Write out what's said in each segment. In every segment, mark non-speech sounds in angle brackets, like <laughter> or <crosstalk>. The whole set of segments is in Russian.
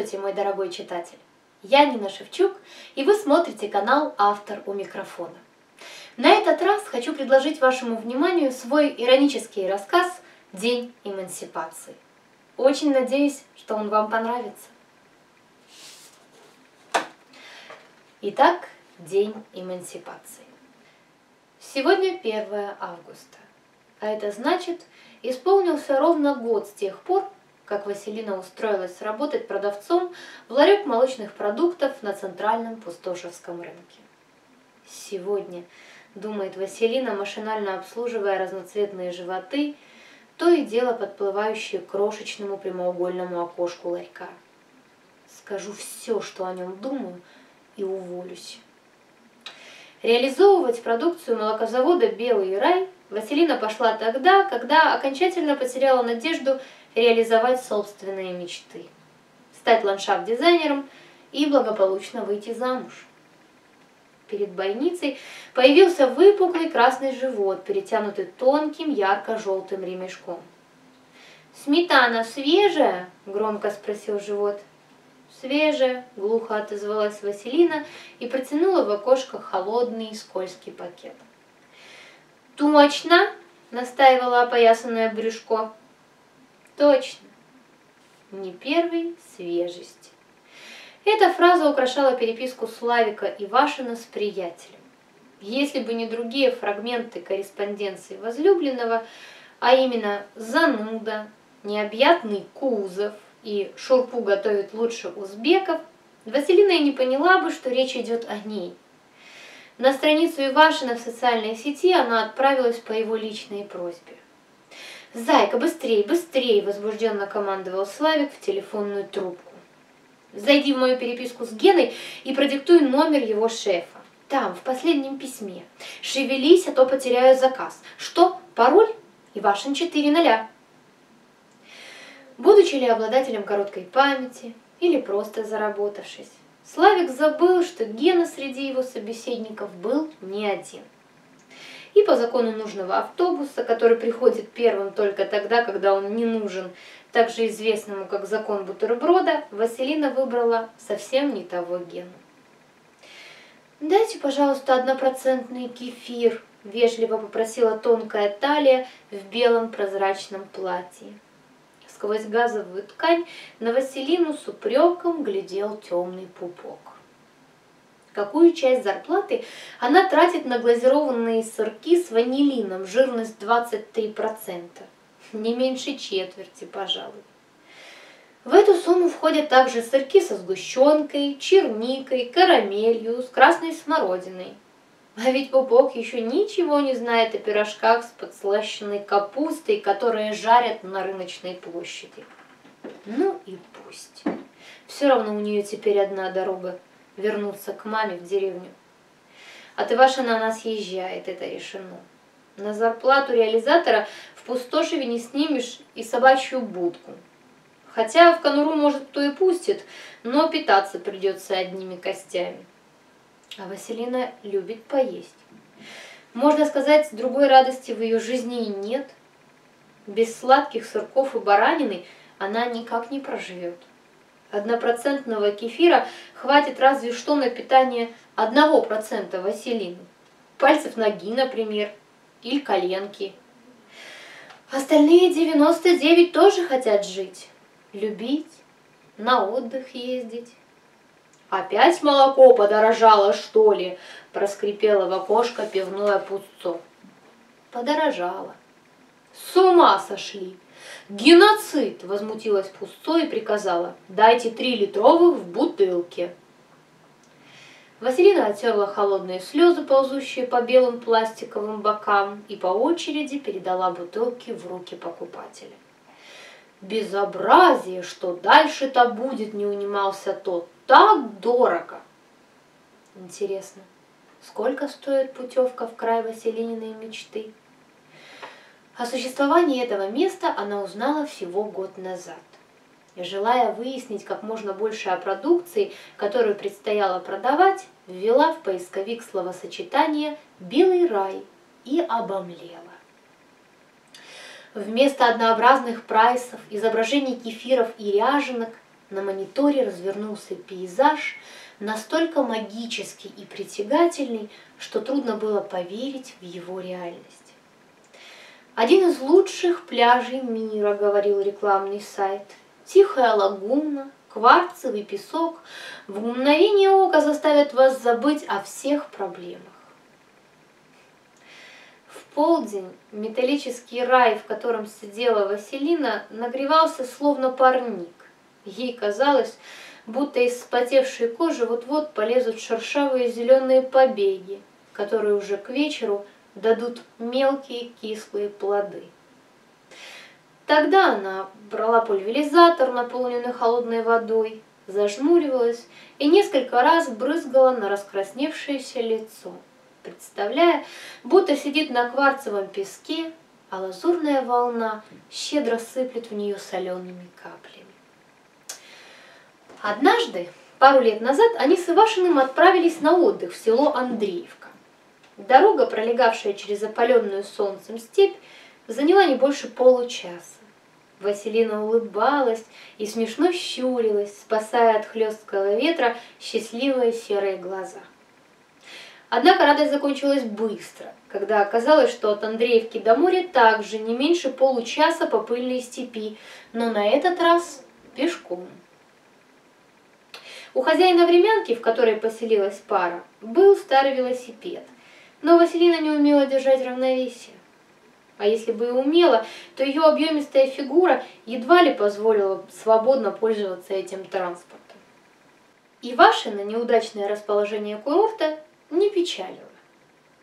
Здравствуйте, мой дорогой читатель! Я Нина Шевчук, и вы смотрите канал «Автор у микрофона». На этот раз хочу предложить вашему вниманию свой иронический рассказ «День эмансипации». Очень надеюсь, что он вам понравится. Итак, День эмансипации. Сегодня 1 августа, а это значит, исполнился ровно год с тех пор, как Василина устроилась работать продавцом в ларек молочных продуктов на центральном пустошевском рынке. Сегодня, думает Василина, машинально обслуживая разноцветные животы, то и дело подплывающие к крошечному прямоугольному окошку ларька. Скажу все, что о нем думаю, и уволюсь. Реализовывать продукцию молокозавода «Белый рай» Василина пошла тогда, когда окончательно потеряла надежду реализовать собственные мечты, стать ландшафт-дизайнером и благополучно выйти замуж. Перед больницей появился выпуклый красный живот, перетянутый тонким ярко-желтым ремешком. «Сметана свежая?» – громко спросил живот. «Свежая», – глухо отозвалась Василина и протянула в окошко холодный скользкий пакет. «Точно?» – настаивала опоясанное брюшко. Точно. Не первой свежести. Эта фраза украшала переписку Славика и Вашина с приятелем. Если бы не другие фрагменты корреспонденции возлюбленного, а именно «зануда», «необъятный кузов» и «шурпу готовит лучше узбеков», Василина и не поняла бы, что речь идет о ней. На страницу Ивашина в социальной сети она отправилась по его личной просьбе. «Зайка, быстрей, быстрей!» – возбужденно командовал Славик в телефонную трубку. «Зайди в мою переписку с Геной и продиктуй номер его шефа. Там, в последнем письме. Шевелись, а то потеряю заказ. Что, пароль? Ивашин 4 ноля». Будучи ли обладателем короткой памяти или просто заработавшись, Славик забыл, что Гена среди его собеседников был не один – и по закону нужного автобуса, который приходит первым только тогда, когда он не нужен, также известному как закон бутерброда, Василина выбрала совсем не того Гену. «Дайте, пожалуйста, однопроцентный кефир», — вежливо попросила тонкая талия в белом прозрачном платье. Сквозь газовую ткань на Василину с упреком глядел темный пупок какую часть зарплаты она тратит на глазированные сырки с ванилином, жирность 23%. Не меньше четверти, пожалуй. В эту сумму входят также сырки со сгущенкой, черникой, карамелью, с красной смородиной. А ведь Пупок еще ничего не знает о пирожках с подслащенной капустой, которые жарят на рыночной площади. Ну и пусть. Все равно у нее теперь одна дорога вернуться к маме в деревню. От Ивашина она съезжает, это решено. На зарплату реализатора в пустошеве не снимешь и собачью будку. Хотя в конуру, может, кто и пустит, но питаться придется одними костями. А Василина любит поесть. Можно сказать, другой радости в ее жизни и нет. Без сладких сырков и баранины она никак не проживет. Однопроцентного кефира хватит разве что на питание одного процента василины. Пальцев ноги, например, или коленки. Остальные 99 тоже хотят жить, любить, на отдых ездить. «Опять молоко подорожало, что ли?» – проскрипело в окошко пивное пустцо. «Подорожало. С ума сошли!» «Геноцид!» – возмутилась Пусто и приказала. «Дайте три литровых в бутылке». Василина оттерла холодные слезы, ползущие по белым пластиковым бокам, и по очереди передала бутылки в руки покупателя. «Безобразие! Что дальше-то будет?» – не унимался тот. «Так дорого!» Интересно, сколько стоит путевка в край Василининой мечты? О существовании этого места она узнала всего год назад. Желая выяснить как можно больше о продукции, которую предстояло продавать, ввела в поисковик словосочетание «белый рай» и обомлела. Вместо однообразных прайсов, изображений кефиров и ряженок на мониторе развернулся пейзаж, настолько магический и притягательный, что трудно было поверить в его реальность. Один из лучших пляжей мира, говорил рекламный сайт. Тихая лагуна, кварцевый песок в мгновение ока заставят вас забыть о всех проблемах. В полдень металлический рай, в котором сидела Василина, нагревался словно парник. Ей казалось, будто из спотевшей кожи вот-вот полезут шершавые зеленые побеги, которые уже к вечеру дадут мелкие кислые плоды. Тогда она брала пульверизатор, наполненный холодной водой, зажмуривалась и несколько раз брызгала на раскрасневшееся лицо, представляя, будто сидит на кварцевом песке, а лазурная волна щедро сыплет в нее солеными каплями. Однажды, пару лет назад, они с Ивашиным отправились на отдых в село Андреевка. Дорога, пролегавшая через опаленную солнцем степь, заняла не больше получаса. Василина улыбалась и смешно щурилась, спасая от хлесткого ветра счастливые серые глаза. Однако радость закончилась быстро, когда оказалось, что от Андреевки до моря также не меньше получаса по пыльной степи, но на этот раз пешком. У хозяина времянки, в которой поселилась пара, был старый велосипед, но Василина не умела держать равновесие. А если бы и умела, то ее объемистая фигура едва ли позволила свободно пользоваться этим транспортом. И Вашина неудачное расположение курорта не печалило.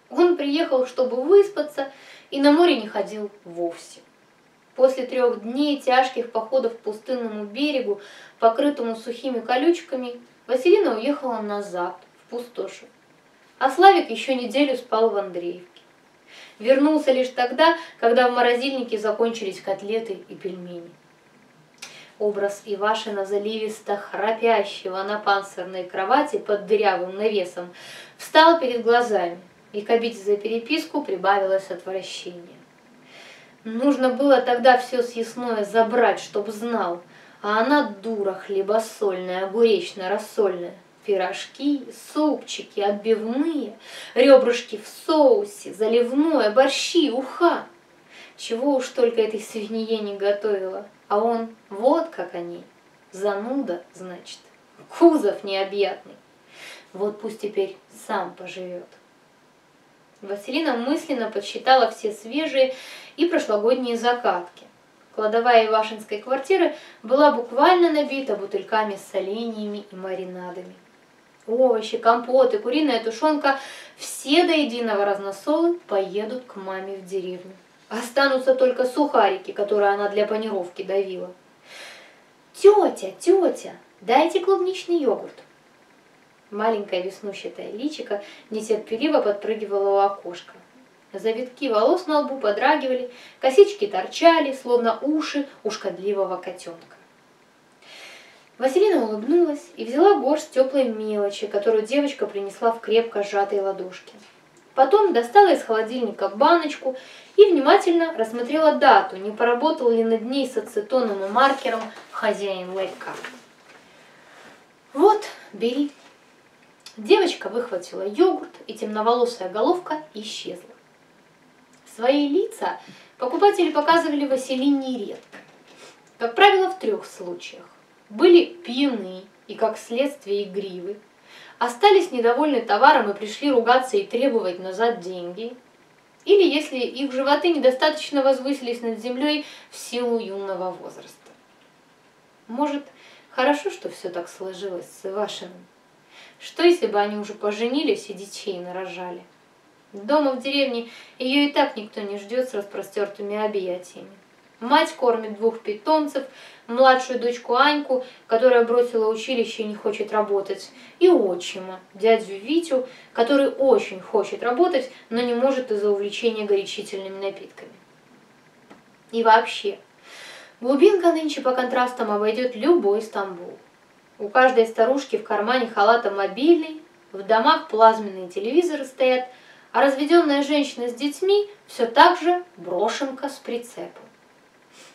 Он приехал, чтобы выспаться, и на море не ходил вовсе. После трех дней тяжких походов по пустынному берегу, покрытому сухими колючками, Василина уехала назад, в пустоши. А Славик еще неделю спал в Андреевке. Вернулся лишь тогда, когда в морозильнике закончились котлеты и пельмени. Образ Ивашина заливисто храпящего на панцирной кровати под дырявым навесом встал перед глазами, и к обиде за переписку прибавилось отвращение. Нужно было тогда все съестное забрать, чтоб знал. А она дура хлебосольная, огуречно-рассольная. Пирожки, супчики, отбивные, ребрышки в соусе, заливное, борщи, уха. Чего уж только этой свинье не готовила. А он вот как они. Зануда, значит. Кузов необъятный. Вот пусть теперь сам поживет. Василина мысленно подсчитала все свежие и прошлогодние закатки. Кладовая Ивашинской квартиры была буквально набита бутыльками с соленьями и маринадами. Овощи, компоты, куриная тушенка – все до единого разносолы поедут к маме в деревню. Останутся только сухарики, которые она для панировки давила. «Тетя, тетя, дайте клубничный йогурт!» Маленькая веснущатая личика нетерпеливо подпрыгивала у окошка. Завитки волос на лбу подрагивали, косички торчали, словно уши у шкодливого котенка. Василина улыбнулась и взяла горсть теплой мелочи, которую девочка принесла в крепко сжатой ладошке. Потом достала из холодильника баночку и внимательно рассмотрела дату, не поработал ли над ней с ацетоном и маркером хозяин ларька. «Вот, бери». Девочка выхватила йогурт, и темноволосая головка исчезла. Свои лица покупатели показывали Василине редко. Как правило, в трех случаях. Были пьяны и, как следствие, игривы. Остались недовольны товаром и пришли ругаться и требовать назад деньги. Или если их животы недостаточно возвысились над землей в силу юного возраста. Может, хорошо, что все так сложилось с Ивашиным? Что, если бы они уже поженились и детей нарожали? Дома в деревне ее и так никто не ждет с распростертыми объятиями. Мать кормит двух питомцев, младшую дочку Аньку, которая бросила училище и не хочет работать, и отчима, дядю Витю, который очень хочет работать, но не может из-за увлечения горячительными напитками. И вообще, глубинка нынче по контрастам обойдет любой Стамбул. У каждой старушки в кармане халата мобильный, в домах плазменные телевизоры стоят – а разведенная женщина с детьми все так же брошенка с прицепом.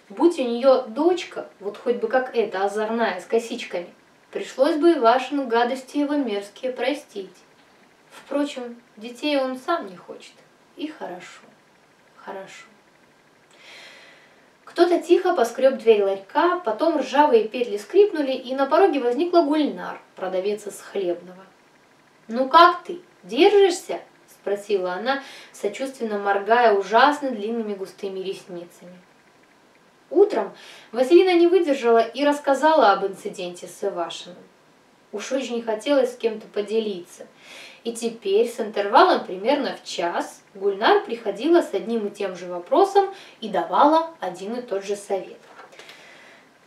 Будь у нее дочка, вот хоть бы как эта озорная, с косичками, пришлось бы и Ивашину гадости его мерзкие простить. Впрочем, детей он сам не хочет. И хорошо, хорошо. Кто-то тихо поскреб дверь ларька, потом ржавые петли скрипнули, и на пороге возникла Гульнар, продавец из хлебного. «Ну как ты? Держишься?» – спросила она, сочувственно моргая ужасно длинными густыми ресницами. Утром Василина не выдержала и рассказала об инциденте с Ивашиным. Уж очень хотелось с кем-то поделиться. И теперь с интервалом примерно в час Гульнар приходила с одним и тем же вопросом и давала один и тот же совет.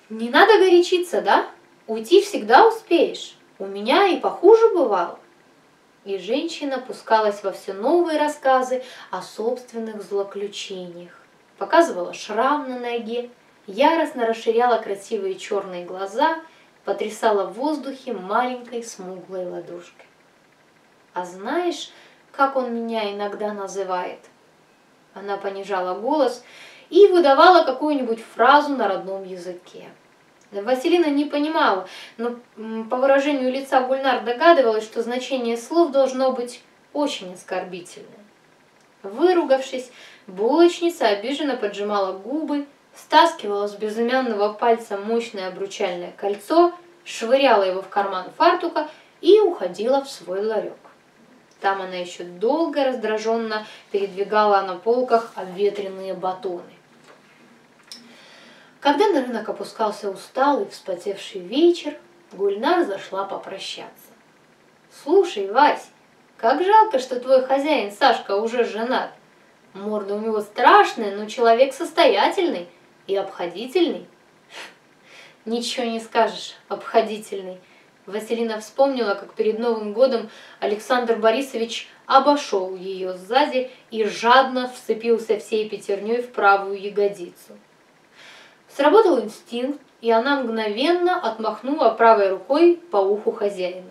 «Не надо горячиться, да? Уйти всегда успеешь. У меня и похуже бывало». И женщина пускалась во все новые рассказы о собственных злоключениях. Показывала шрам на ноге, яростно расширяла красивые черные глаза, потрясала в воздухе маленькой смуглой ладошкой. А знаешь, как он меня иногда называет? Она понижала голос и выдавала какую-нибудь фразу на родном языке. Василина не понимала, но по выражению лица Гульнар догадывалась, что значение слов должно быть очень оскорбительное. Выругавшись, булочница обиженно поджимала губы, стаскивала с безымянного пальца мощное обручальное кольцо, швыряла его в карман фартука и уходила в свой ларек. Там она еще долго раздраженно передвигала на полках обветренные батоны. Когда на рынок опускался усталый, вспотевший вечер, Гульнар зашла попрощаться. «Слушай, Вась, как жалко, что твой хозяин Сашка уже женат. Морда у него страшная, но человек состоятельный и обходительный». <laughs> «Ничего не скажешь, обходительный», Василина вспомнила, как перед Новым годом Александр Борисович обошел ее сзади и жадно вцепился всей пятерней в правую ягодицу. Сработал инстинкт, и она мгновенно отмахнула правой рукой по уху хозяина.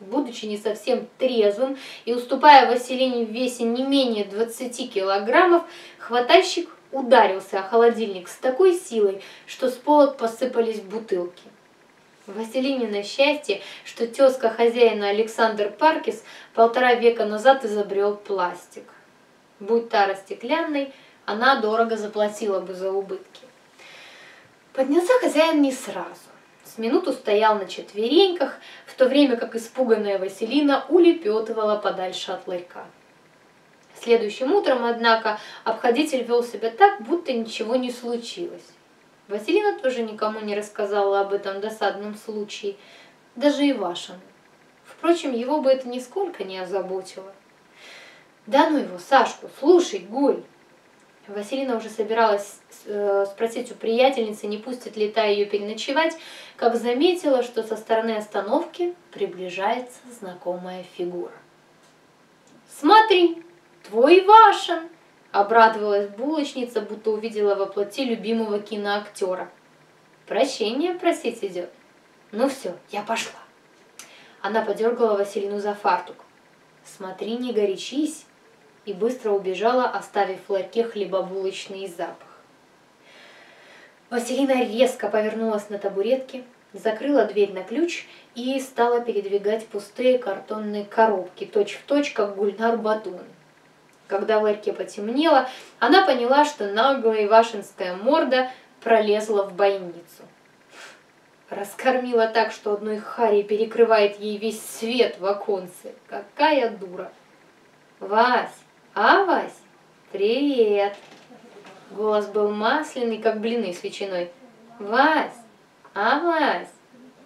Будучи не совсем трезвым и уступая Василине в весе не менее 20 килограммов, хватальщик ударился о холодильник с такой силой, что с полок посыпались бутылки. Василинино счастье, что тезка хозяина Александр Паркис полтора века назад изобрел пластик. Будь тара стеклянной, она дорого заплатила бы за убытки. Поднялся хозяин не сразу. С минуту стоял на четвереньках, в то время как испуганная Василина улепетывала подальше от ларька. Следующим утром, однако, обходитель вел себя так, будто ничего не случилось. Василина тоже никому не рассказала об этом досадном случае, даже и Ивашину. Впрочем, его бы это нисколько не озаботило. «Да ну его, Сашку, слушай, Гуль!» Василина уже собиралась э, спросить у приятельницы, не пустит ли та ее переночевать, как заметила, что со стороны остановки приближается знакомая фигура. «Смотри, твой Вашин!» Обрадовалась булочница, будто увидела во плоти любимого киноактера. Прощение просить идет. Ну все, я пошла. Она подергала Василину за фартук. Смотри, не горячись. И быстро убежала, оставив в ларьке хлебобулочный запах. Василина резко повернулась на табуретке, закрыла дверь на ключ и стала передвигать пустые картонные коробки, точь-в-точь, точь, как Гульнар Батун. Когда в ларьке потемнело, она поняла, что наглая ивашинская морда пролезла в бойницу. Раскормила так, что одной Хари перекрывает ей весь свет в оконце. Какая дура! Вась! А, Вась? Привет! Голос был масляный, как блины с ветчиной. Вась! А, Вась?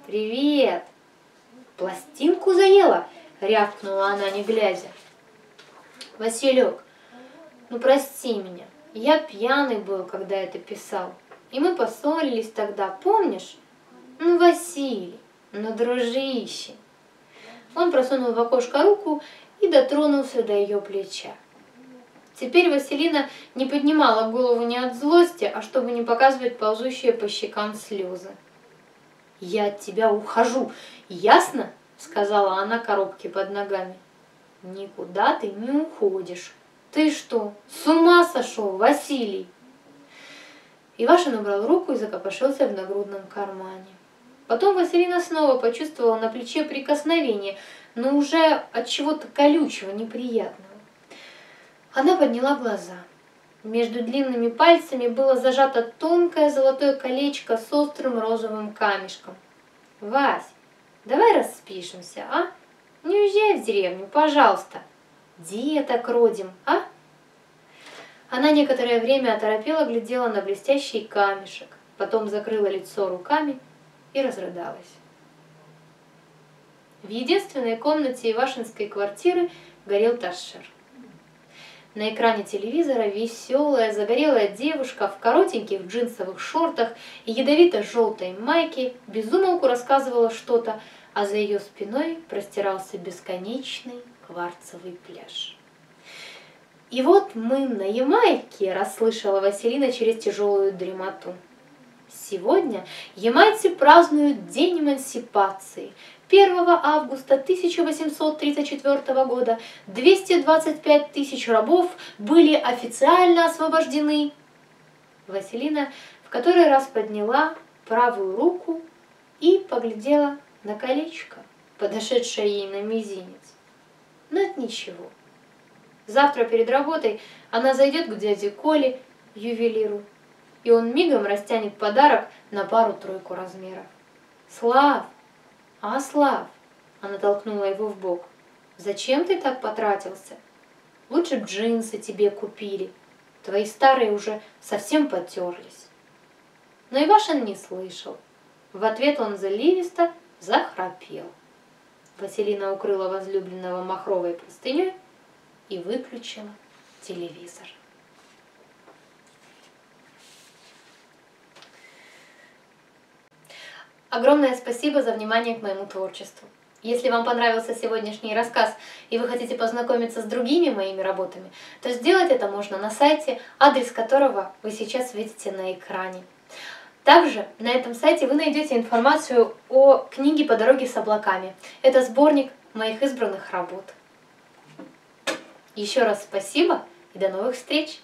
Привет! Пластинку заела? Рявкнула она, не глядя. Василек, ну прости меня, я пьяный был, когда это писал. И мы поссорились тогда, помнишь? Ну, Василий, ну, дружище. Он просунул в окошко руку и дотронулся до ее плеча. Теперь Василина не поднимала голову не от злости, а чтобы не показывать ползущие по щекам слезы. «Я от тебя ухожу, ясно?» — сказала она коробке под ногами. Никуда ты не уходишь. Ты что, с ума сошел, Василий? Ивашин убрал руку и закопошился в нагрудном кармане. Потом Василина снова почувствовала на плече прикосновение, но уже от чего-то колючего, неприятного. Она подняла глаза. Между длинными пальцами было зажато тонкое золотое колечко с острым розовым камешком. «Вась, давай распишемся, а? Не уезжай в деревню, пожалуйста. Деток родим, а?» Она некоторое время оторопела глядела на блестящий камешек, потом закрыла лицо руками и разрыдалась. В единственной комнате Ивашинской квартиры горел торшер. На экране телевизора веселая, загорелая девушка в коротеньких джинсовых шортах и ядовито-желтой майке безумолку рассказывала что-то, а за ее спиной простирался бесконечный кварцевый пляж. «И вот мы на Ямайке», – расслышала Василина через тяжелую дремоту. Сегодня ямайцы празднуют День эмансипации. 1 августа 1834 года 225 тысяч рабов были официально освобождены. Василина в который раз подняла правую руку и поглядела на колечко, подошедшее ей на мизинец. Но это ничего. Завтра перед работой она зайдет к дяде Коле, ювелиру, и он мигом растянет подарок на пару-тройку размеров. «Слав! А, Слав!» Она толкнула его в бок. «Зачем ты так потратился? Лучше б джинсы тебе купили. Твои старые уже совсем потерлись». Но Ивашин не слышал. В ответ он заливисто захрапел. Василина укрыла возлюбленного махровой простыней и выключила телевизор. Огромное спасибо за внимание к моему творчеству. Если вам понравился сегодняшний рассказ и вы хотите познакомиться с другими моими работами, то сделать это можно на сайте, адрес которого вы сейчас видите на экране. Также на этом сайте вы найдете информацию о книге «По дороге с облаками». Это сборник моих избранных работ. Еще раз спасибо и до новых встреч!